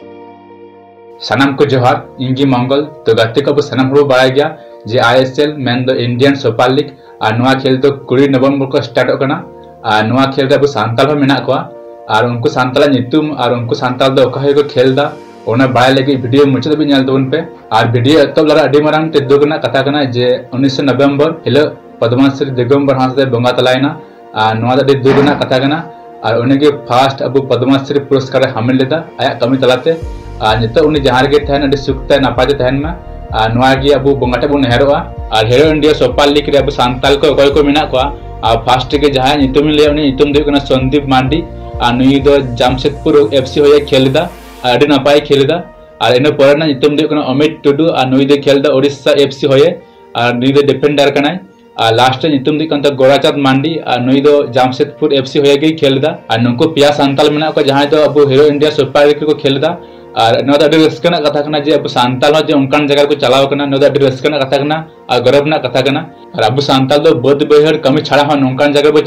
सानाम को जोहार, इंगी मंगल तो गाते को सानाम बड़ा गया, जे आईएसएल, मेन दो इंडियन सुपर लीग और नुआ खेल तो कुड़ी नवंबर को स्टार्ट होना और नुआ खेल रे सानताल मेना को और उनको नितुम और उनको ओका को खेल दा, ओना लगे वीडियो मुचाद भी नेल पे और वीडियो एतब लरा अडी ते कथा कना जे 19 नवंबर हिलो पद्मश्री दिगंबर हांसदे बंगा तलायना और दुगना कथा और उनके फास्ट अब पद्मश्री पुरस्कार हामिल लेदा आया कमी तलाते। जहाँ सुखते तहन में। अब बंगाटे बन हेरोआ और हेरो इंडिया सुपर लीग अब सानताल को अकय को मेना को फास्ट के जहाँ नितुम ले नितुम संदीप मांडी। और जामशेदपुर एफसी होए खेलदा। अड़ी नपाय खेलदा। और इन पर अमित टुडू। और होए और और लास्ट गोराचांद मांडी और नुई जामशेदपुर एफसी होए गे खेलदा और नुको को जहाँ दो अब हिरो इंडिया सुपर लीग को और रस्कना कथा कना जे उनकान जगह को चलाव कना नोदा अडी रस्कना कथा कना और गर्व कथा और अब सांताल दो बद बहर कमी छाड़ा नोंकान जगह को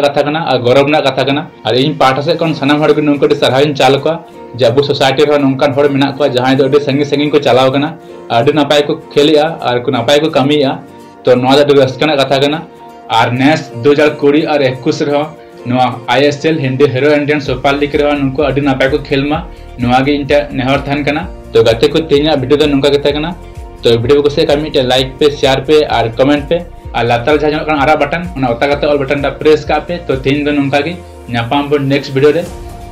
कथा कना और गर्व कथा और इन से सनाम हड़ नोंको डी सरहाइन चाल को जे अब सोसाइटी नोंकान को अडी संगी संगी को चलाव कना अडी नपाय को और को नपाय तो रस्कना कथा और नेस 2020 और 21 रहो। ISL Hindi Hero Indian super league रे नुको नापाय को खेल नेहर थान तो गते को तेना वीडियो दो नुका गते कना तो को टे लाइक पे, शेयर पे और कमेंट पे। और लातार जहाँ आरा बटन ऑल बटन दा प्रेस का पे। तो तीन दो नुका गे न्यापाम बो नेक्स्ट वीडियो रे।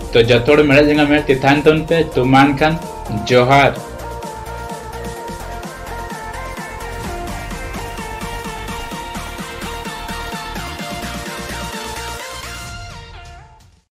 तो जतोड़ मेळे जंगा मेळ तिथान पे, तुमान खान, जोहार।